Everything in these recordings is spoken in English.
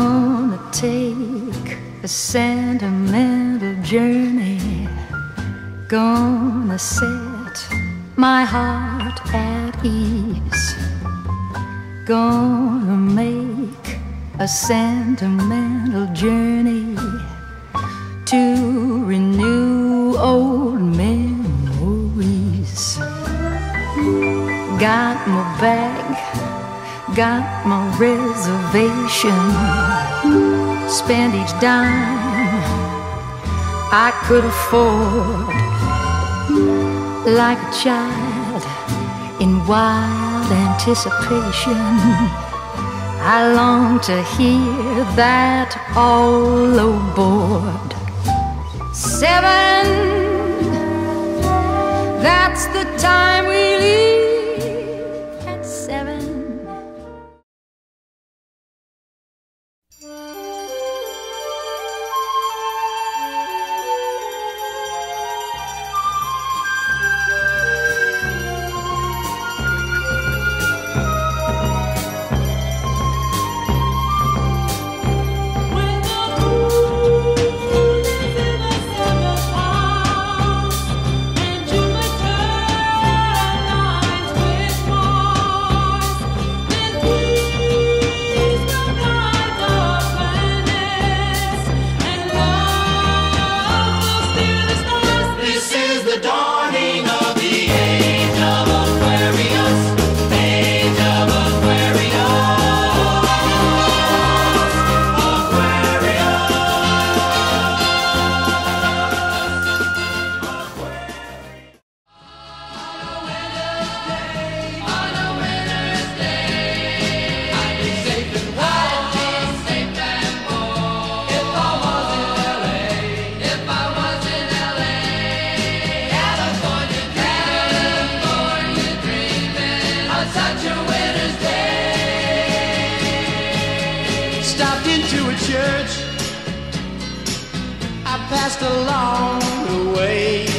gonna take a sentimental journey. Gonna set my heart at ease. Gonna make a sentimental journey to renew old memories. Got my bag got my reservation, spend each dime I could afford, like a child in wild anticipation. I long to hear that all aboard. Seven, that's the time into a church. I passed along the way.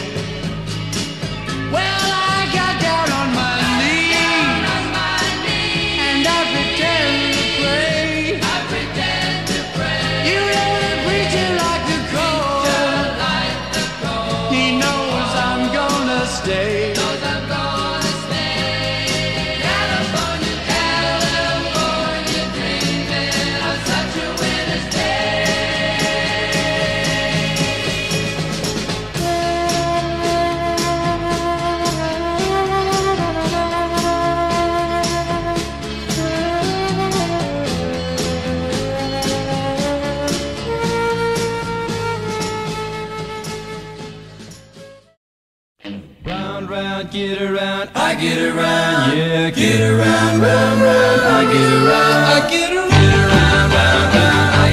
Round, round, get around, I get around, yeah, get around, round, round, I get around, I get around, get around, round, round, I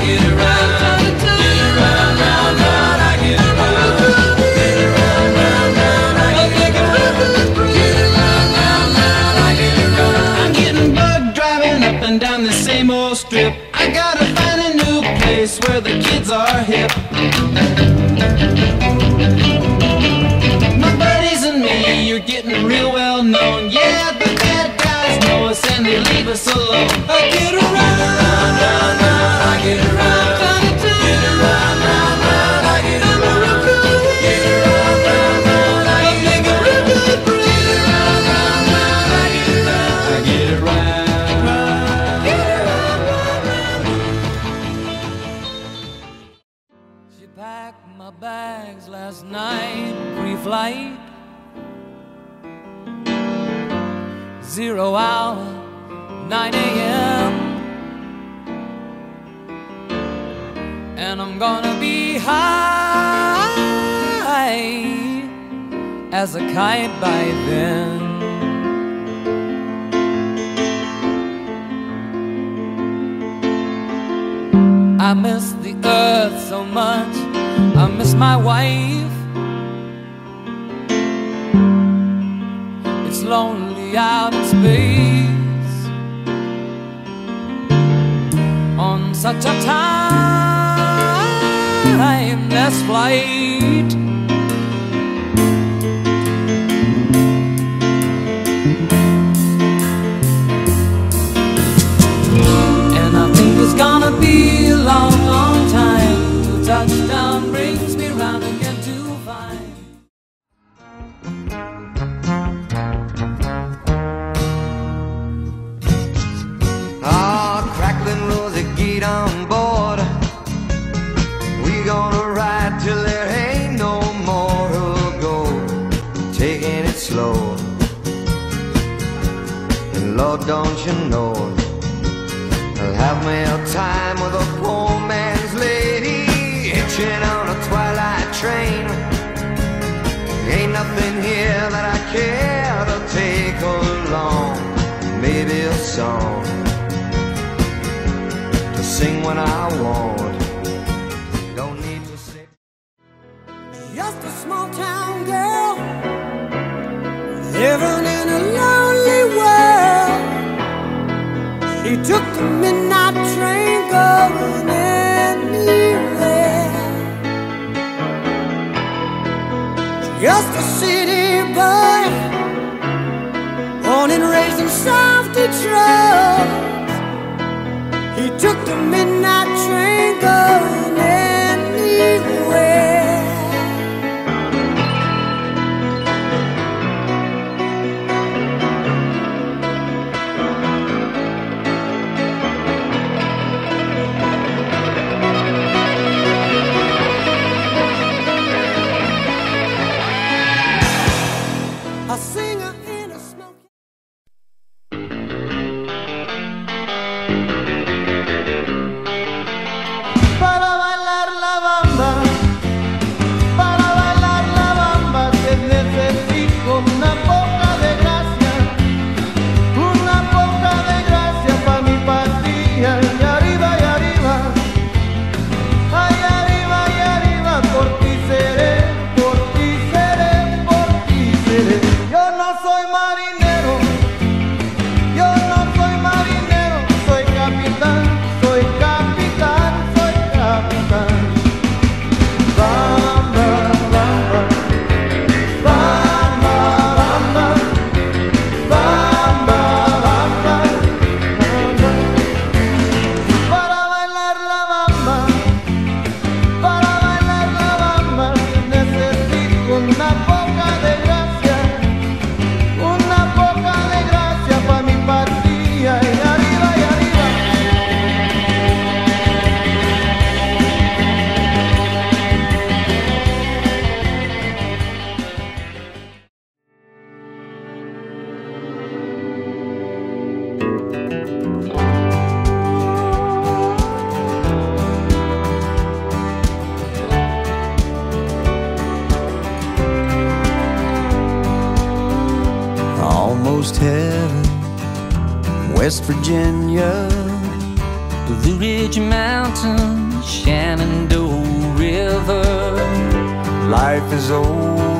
get around, get around, round, round, I get around. I'm getting bug driving up and down the same old strip. I gotta find a new place where the kids are hip. Pre-flight. Zero hour, 9 a.m. And I'm gonna be high as a kite by then. I miss the earth so much. I miss my wife. Lonely out in space on such a timeless flight. And I think it's gonna be a long, long time till touchdown Lord, don't you know? I'll have me a time with a poor man's lady, hitching on a twilight train. Ain't nothing here that I care to take along. Maybe a song to sing when I want. Just a city boy, born and raised in South Detroit. He took the midnight West Virginia. Blue Ridge Mountains, Shenandoah River. Life is old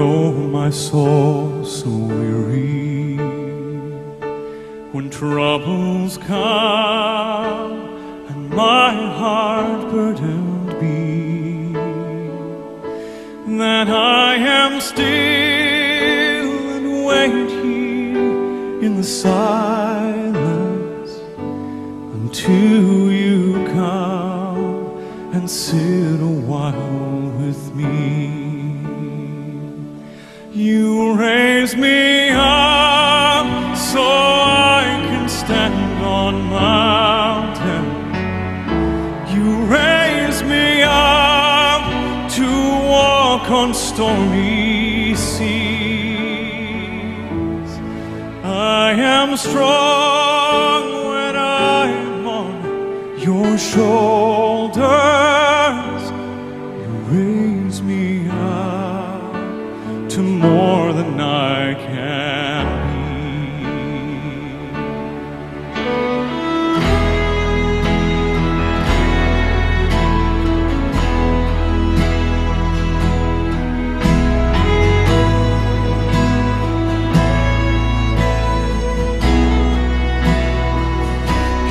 oh my soul so weary when troubles come and my heart burdened be that I am still and wait here in the silence until you come and sit a while with me. Raise me up so I can stand on mountains. You raise me up to walk on stormy seas. I am strong when I'm on your shoulders.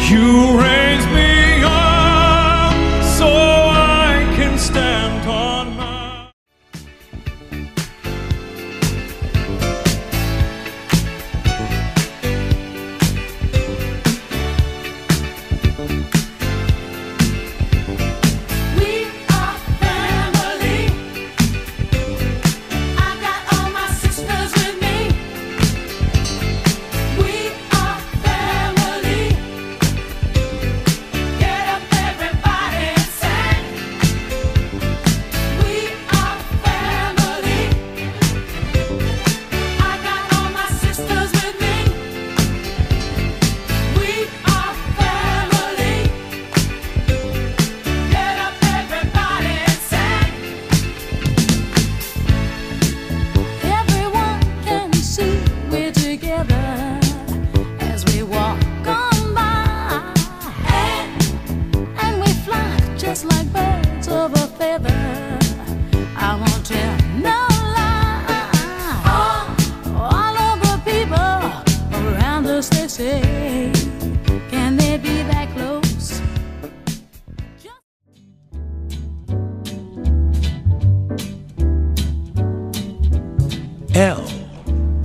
You raise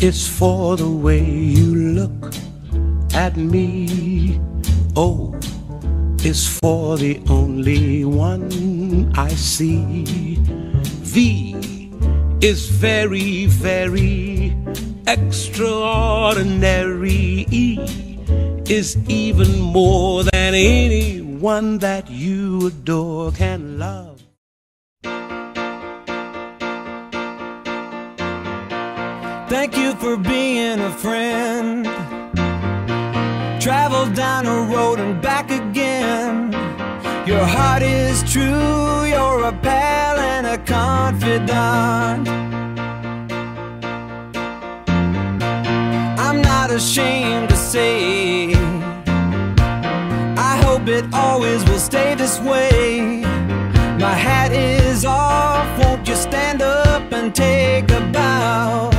is for the way you look at me. O is for the only one I see. V is very, very extraordinary. E is even more than anyone that you adore can love. Thank you for being a friend. Travel down a road and back again. Your heart is true, you're a pal and a confidant. I'm not ashamed to say, I hope it always will stay this way. My hat is off, won't you stand up and take a bow?